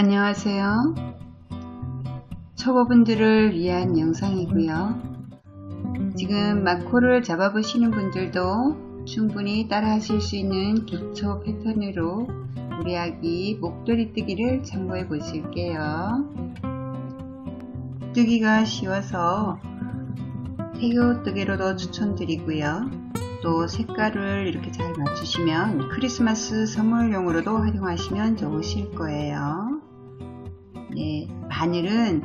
안녕하세요. 초보분들을 위한 영상이고요. 지금 마코를 잡아보시는 분들도 충분히 따라 하실 수 있는 기초 패턴으로 우리 아기 목도리 뜨기를 참고해 보실게요. 뜨기가 쉬워서 태교 뜨개로도 추천드리고요. 또 색깔을 이렇게 잘 맞추시면 크리스마스 선물용으로도 활용하시면 좋으실 거예요. 네, 바늘은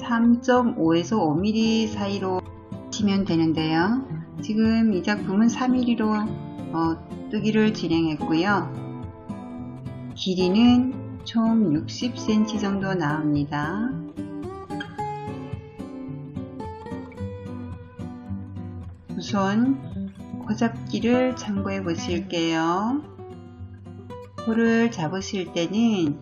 3.5에서 5mm 사이로 치면 되는데요. 지금 이 작품은 3mm로 어, 뜨기를 진행했고요. 길이는 총 60cm 정도 나옵니다. 우선 코잡기를 참고해 보실게요. 코를 잡으실 때는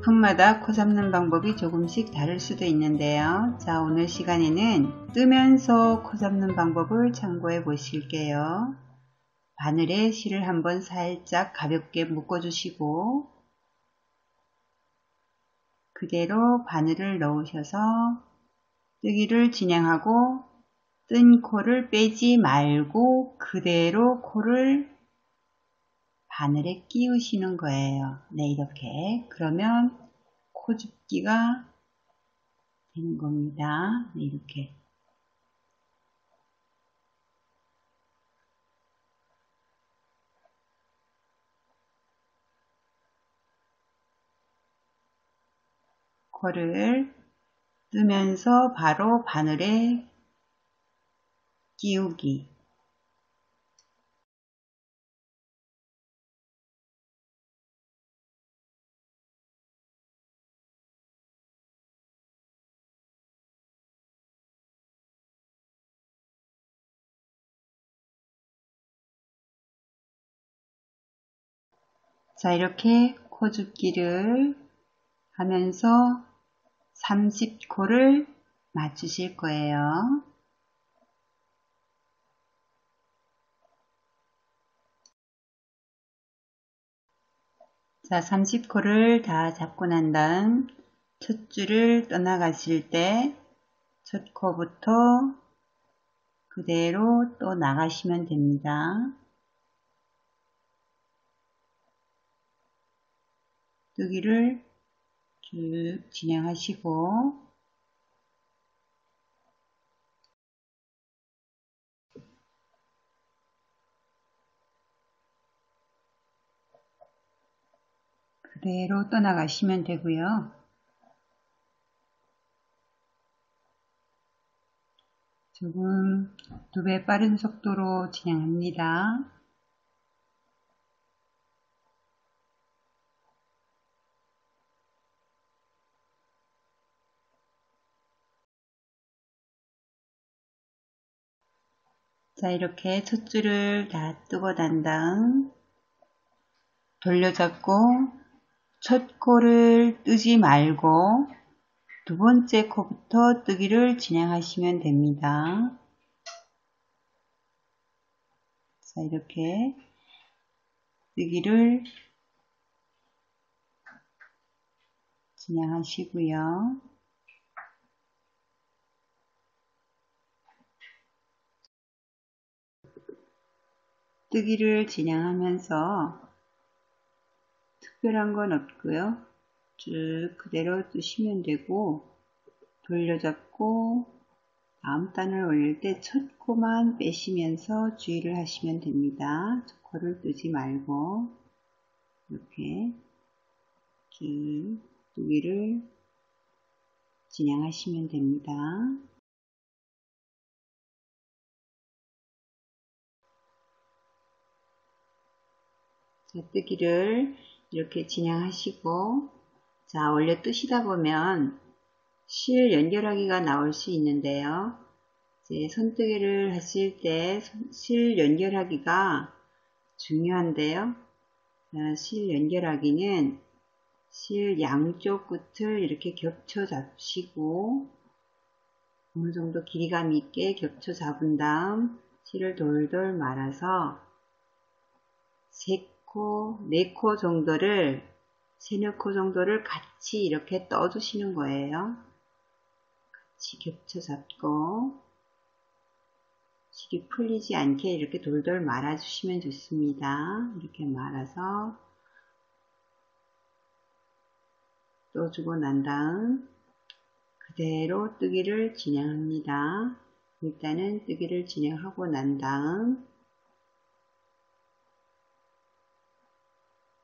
작품마다 코 잡는 방법이 조금씩 다를 수도 있는데요. 자, 오늘 시간에는 뜨면서 코 잡는 방법을 참고해 보실게요. 바늘에 실을 한번 살짝 가볍게 묶어주시고 그대로 바늘을 넣으셔서 뜨기를 진행하고 뜬 코를 빼지 말고 그대로 코를 바늘에 끼우시는 거예요. 네, 이렇게. 그러면 코 줍기가 되는 겁니다. 네, 이렇게. 코를 뜨면서 바로 바늘에 끼우기 자 이렇게 코줍기를 하면서 30코를 맞추실 거예요. 자, 30코를 다 잡고 난 다음 첫 줄을 떠나가실 때 첫 코부터 그대로 또 나가시면 됩니다. 뜨기를 쭉 진행하시고 그대로 떠나가시면 되고요. 조금 두 배 빠른 속도로 진행합니다. 자 이렇게 첫 줄을 다 뜨고 난 다음 돌려잡고 첫 코를 뜨지 말고 두 번째 코부터 뜨기를 진행하시면 됩니다. 자, 이렇게 뜨기를 진행하시고요. 뜨기를 진행하면서 특별한 건 없고요. 쭉 그대로 뜨시면 되고 돌려잡고 다음 단을 올릴 때 첫 코만 빼시면서 주의를 하시면 됩니다. 첫 코를 뜨지 말고 이렇게 쭉 뜨기를 진행하시면 됩니다. 뜨기를 이렇게 진행하시고 자 원래 뜨시다 보면 실 연결하기가 나올 수 있는데요. 이제 손뜨개를 하실 때 실 연결하기가 중요한데요. 자, 실 연결하기는 실 양쪽 끝을 이렇게 겹쳐 잡으시고 어느 정도 길이감 있게 겹쳐 잡은 다음 실을 돌돌 말아서 3코, 4코 정도를 세네 코 정도를 같이 이렇게 떠주시는 거예요. 같이 겹쳐 잡고 실이 풀리지 않게 이렇게 돌돌 말아주시면 좋습니다. 이렇게 말아서 떠주고 난 다음 그대로 뜨기를 진행합니다. 일단은 뜨기를 진행하고 난 다음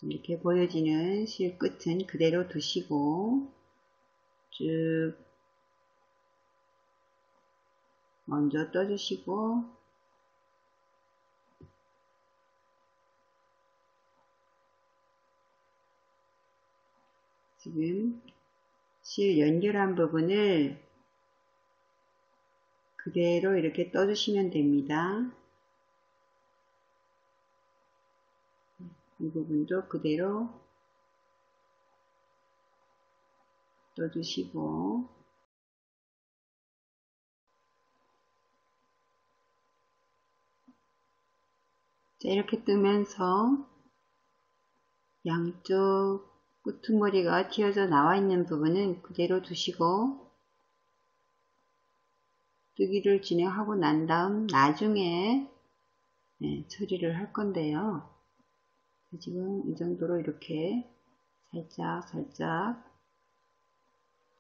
이렇게 보여지는 실 끝은 그대로 두시고 쭉 먼저 떠주시고 지금 실 연결한 부분을 그대로 이렇게 떠주시면 됩니다. 이 부분도 그대로 떠주시고 자, 이렇게 뜨면서 양쪽 끄트머리가 튀어져 나와 있는 부분은 그대로 두시고 뜨기를 진행하고 난 다음 나중에 네, 처리를 할 건데요. 지금 이 정도로 이렇게 살짝 살짝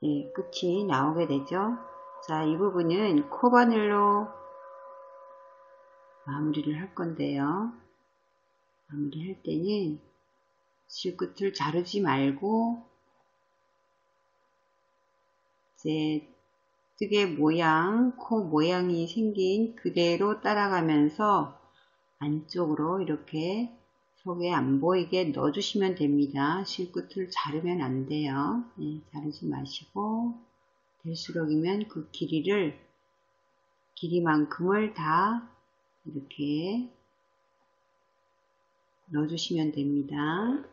예, 끝이 나오게 되죠. 자, 이 부분은 코바늘로 마무리를 할 건데요. 마무리 할 때는 실끝을 자르지 말고 이제 뜨개 모양, 코 모양이 생긴 그대로 따라가면서 안쪽으로 이렇게 속에 안 보이게 넣어주시면 됩니다. 실끝을 자르면 안 돼요. 네, 자르지 마시고 될수록이면 그 길이를 길이만큼을 다 이렇게 넣어주시면 됩니다.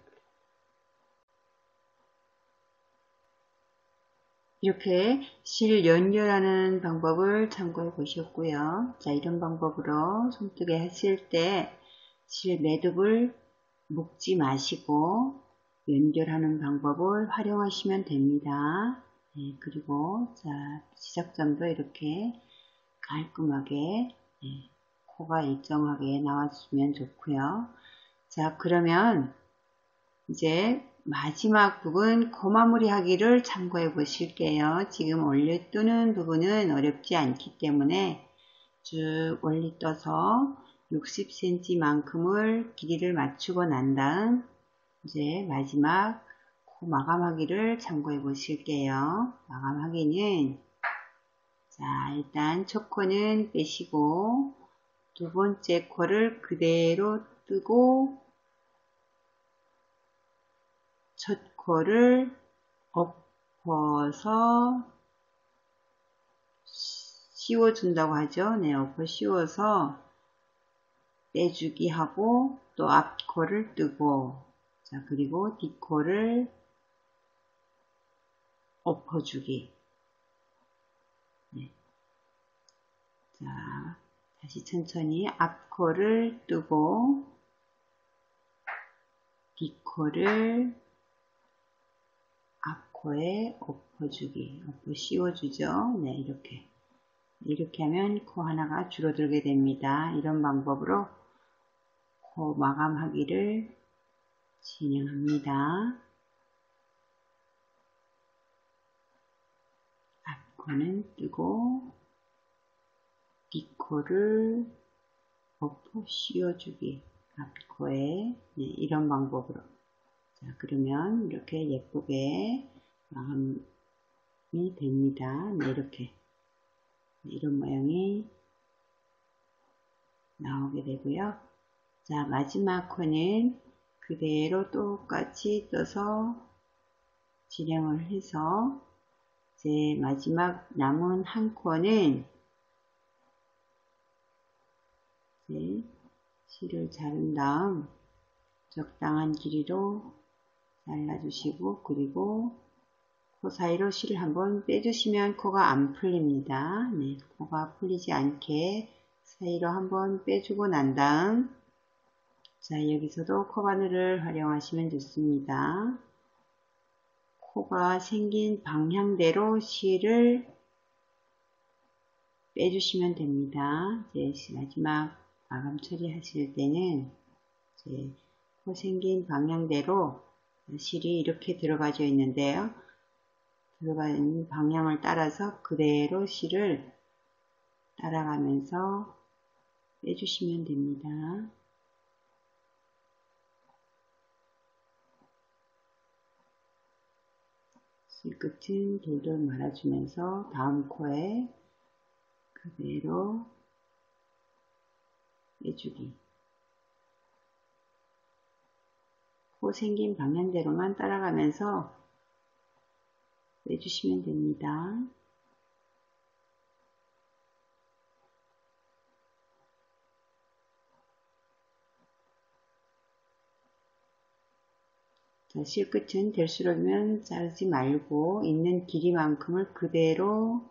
이렇게 실 연결하는 방법을 참고해 보셨고요. 자, 이런 방법으로 손뜨개 했을 때 실 매듭을 묶지 마시고 연결하는 방법을 활용하시면 됩니다. 네, 그리고 자, 시작점도 이렇게 깔끔하게 네, 코가 일정하게 나와주면 좋고요. 자 그러면 이제 마지막 부분 고마무리 하기를 참고해 보실게요. 지금 올려 뜨는 부분은 어렵지 않기 때문에 쭉 올리 떠서 60cm 만큼을 길이를 맞추고 난 다음 이제 마지막 코 마감하기를 참고해 보실게요. 마감하기는 자 일단 첫 코는 빼시고 두 번째 코를 그대로 뜨고 첫 코를 엎어서 씌워준다고 하죠. 네, 엎어 씌워서 빼주기 하고 또 앞코를 뜨고 자 그리고 뒷코를 엎어주기 네. 자 다시 천천히 앞코를 뜨고 뒷코를 앞코에 엎어주기, 엎어 씌워주죠. 네, 이렇게. 이렇게 하면 코 하나가 줄어들게 됩니다. 이런 방법으로 코 마감하기를 진행합니다. 앞코는 뜨고 뒷코를 엎어 씌워주기 앞코에 네, 이런 방법으로 자 그러면 이렇게 예쁘게 마감이 됩니다. 네, 이렇게 네, 이런 모양이 나오게 되고요. 자 마지막 코는 그대로 똑같이 떠서 진행을 해서 이제 마지막 남은 한 코는 이제 실을 자른 다음 적당한 길이로 잘라주시고 그리고 코 사이로 실을 한번 빼주시면 코가 안 풀립니다. 네, 코가 풀리지 않게 사이로 한번 빼주고 난 다음 자 여기서도 코바늘을 활용하시면 좋습니다. 코가 생긴 방향대로 실을 빼주시면 됩니다. 이제 마지막 마감 처리하실 때는 이제 코 생긴 방향대로 실이 이렇게 들어가져 있는데요. 들어가 있는 방향을 따라서 그대로 실을 따라가면서 빼주시면 됩니다. 실끝은 돌돌 말아주면서 다음 코에 그대로 빼주기 코 생긴 방향대로만 따라가면서 빼주시면 됩니다. 자, 실끝은 될수록면 자르지 말고 있는 길이만큼을 그대로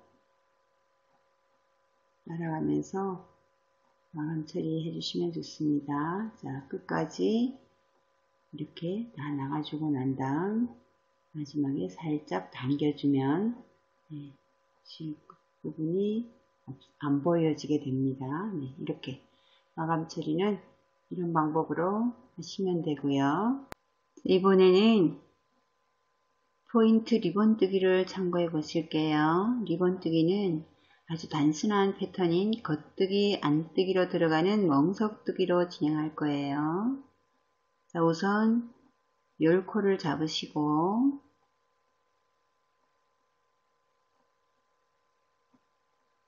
따라가면서 마감 처리해 주시면 좋습니다. 자, 끝까지 이렇게 다 나가주고 난 다음 마지막에 살짝 당겨주면 네, 부분이 안 보여지게 됩니다. 네, 이렇게 마감 처리는 이런 방법으로 하시면 되고요. 이번에는 포인트 리본 뜨기를 참고해 보실게요. 리본 뜨기는 아주 단순한 패턴인 겉뜨기, 안뜨기로 들어가는 멍석뜨기로 진행할 거예요. 자, 우선 열코를 잡으시고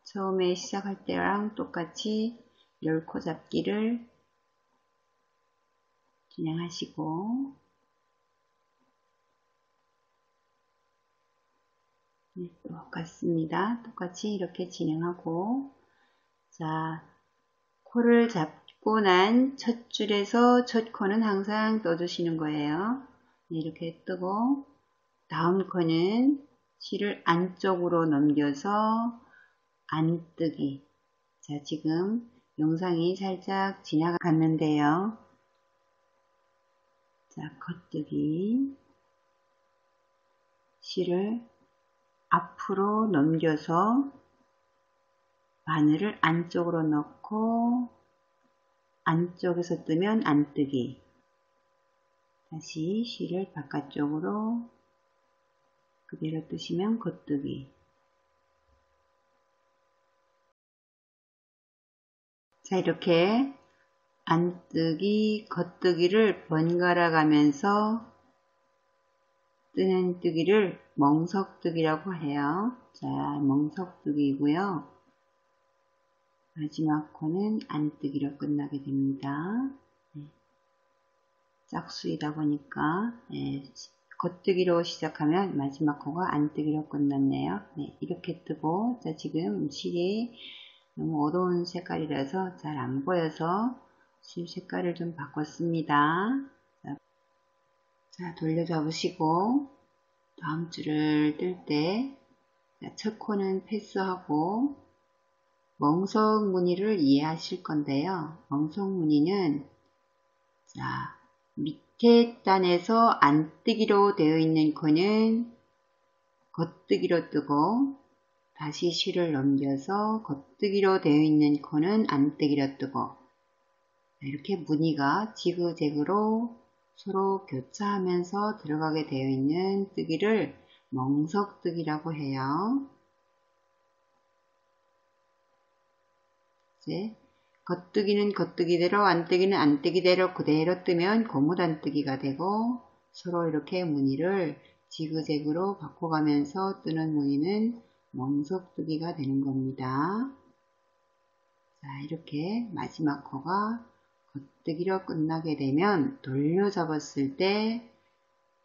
처음에 시작할 때랑 똑같이 열코 잡기를 진행하시고 네, 똑같습니다. 똑같이 이렇게 진행하고 자 코를 잡고 난 첫 줄에서 첫 코는 항상 떠주시는 거예요. 네, 이렇게 뜨고 다음 코는 실을 안쪽으로 넘겨서 안 뜨기 자 지금 영상이 살짝 지나갔는데요. 자 겉뜨기 실을 앞으로 넘겨서 바늘을 안쪽으로 넣고 안쪽에서 뜨면 안뜨기. 다시 실을 바깥쪽으로 그대로 뜨시면 겉뜨기. 자 이렇게 안뜨기 겉뜨기를 번갈아 가면서 뜨는 뜨기를 멍석뜨기라고 해요. 자, 멍석뜨기이고요. 마지막 코는 안뜨기로 끝나게 됩니다. 네. 짝수이다 보니까 네, 겉뜨기로 시작하면 마지막 코가 안뜨기로 끝났네요. 네, 이렇게 뜨고 자 지금 실이 너무 어두운 색깔이라서 잘 안 보여서 실 색깔을 좀 바꿨습니다. 자, 돌려 잡으시고 다음 줄을 뜰 때 첫 코는 패스하고 멍석 무늬를 이해하실 건데요. 멍석 무늬는 자, 밑에 단에서 안 뜨기로 되어 있는 코는 겉뜨기로 뜨고 다시 실을 넘겨서 겉뜨기로 되어 있는 코는 안 뜨기로 뜨고 이렇게 무늬가 지그재그로 서로 교차하면서 들어가게 되어 있는 뜨기를 멍석뜨기라고 해요. 이제 겉뜨기는 겉뜨기대로 안뜨기는 안뜨기대로 그대로 뜨면 고무단뜨기가 되고 서로 이렇게 무늬를 지그재그로 바꿔가면서 뜨는 무늬는 멍석뜨기가 되는 겁니다. 자 이렇게 마지막 코가 겉뜨기로 끝나게 되면 돌려 잡았을 때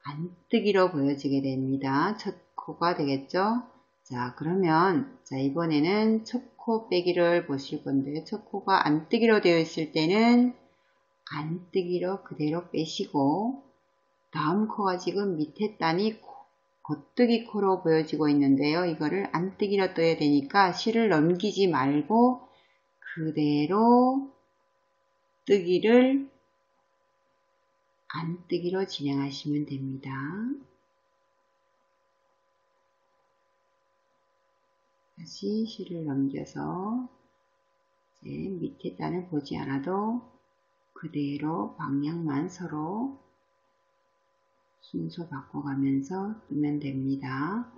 안뜨기로 보여지게 됩니다. 첫 코가 되겠죠? 자 그러면 자 이번에는 첫 코 빼기를 보실 건데 첫 코가 안뜨기로 되어 있을 때는 안뜨기로 그대로 빼시고 다음 코가 지금 밑에 단이 겉뜨기 코로 보여지고 있는데요. 이거를 안뜨기로 떠야 되니까 실을 넘기지 말고 그대로 뜨기를 안 뜨기로 진행하시면 됩니다. 다시 실을 넘겨서 이제 밑에 단을 보지 않아도 그대로 방향만 서로 순서 바꿔가면서 뜨면 됩니다.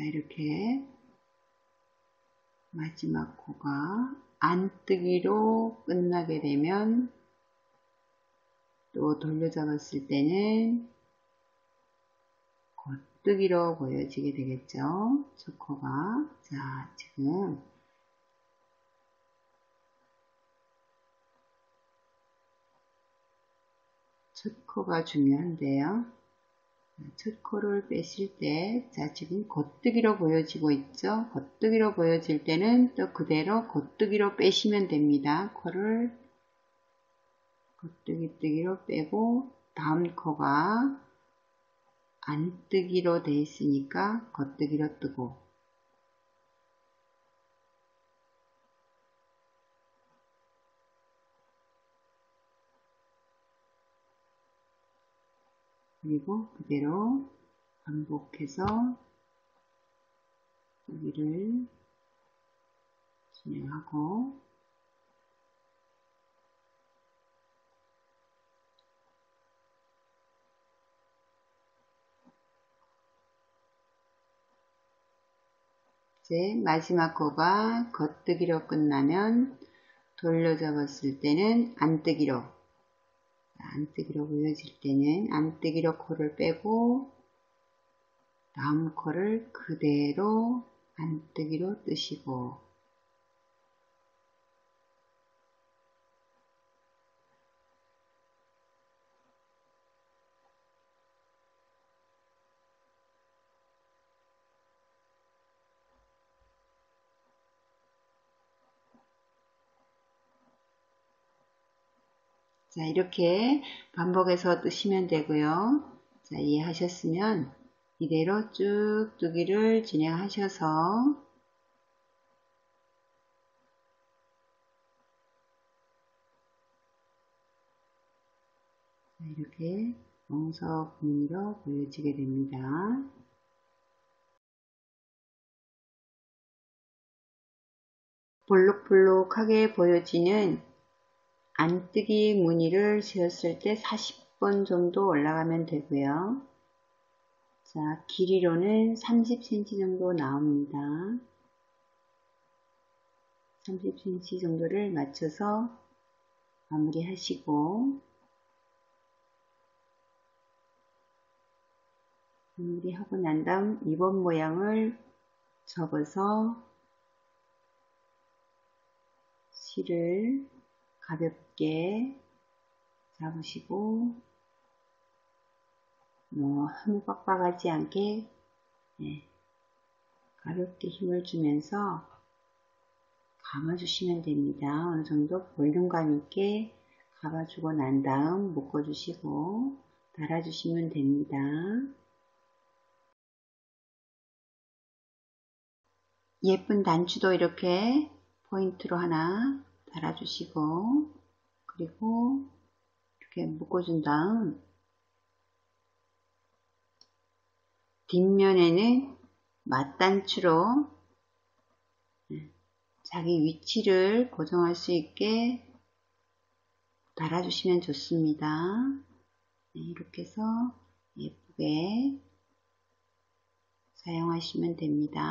자, 이렇게 마지막 코가 안뜨기로 끝나게 되면 또 돌려잡았을 때는 겉뜨기로 보여지게 되겠죠. 첫 코가. 자, 지금 첫 코가 중요한데요. 첫 코를 빼실 때, 자, 지금 겉뜨기로 보여지고 있죠? 겉뜨기로 보여질 때는 또 그대로 겉뜨기로 빼시면 됩니다. 코를 겉뜨기 뜨기로 빼고, 다음 코가 안 뜨기로 돼 있으니까 겉뜨기로 뜨고, 그리고 그대로 반복해서 여기를 진행하고 이제 마지막 코가 겉뜨기로 끝나면 돌려 잡았을 때는 안뜨기로 안뜨기로 보여질 때는 안뜨기로 코를 빼고 다음 코를 그대로 안뜨기로 뜨시고 자, 이렇게 반복해서 뜨시면 되고요. 자, 이해하셨으면 이대로 쭉 뜨기를 진행하셔서 자, 이렇게 멍석 무늬로 보여지게 됩니다. 볼록볼록하게 보여지는 안뜨기 무늬를 지었을 때 40번 정도 올라가면 되고요. 자, 길이로는 30cm 정도 나옵니다. 30cm 정도를 맞춰서 마무리 하시고 마무리하고 난 다음 2번 모양을 접어서 실을 가볍게 잡으시고 뭐 너무 빡빡하지 않게 네, 가볍게 힘을 주면서 감아주시면 됩니다. 어느 정도 볼륨감 있게 감아주고 난 다음 묶어주시고 달아주시면 됩니다. 예쁜 단추도 이렇게 포인트로 하나 달아주시고 그리고 이렇게 묶어준 다음 뒷면에는 맞단추로 자기 위치를 고정할 수 있게 달아주시면 좋습니다. 이렇게 해서 예쁘게 사용하시면 됩니다.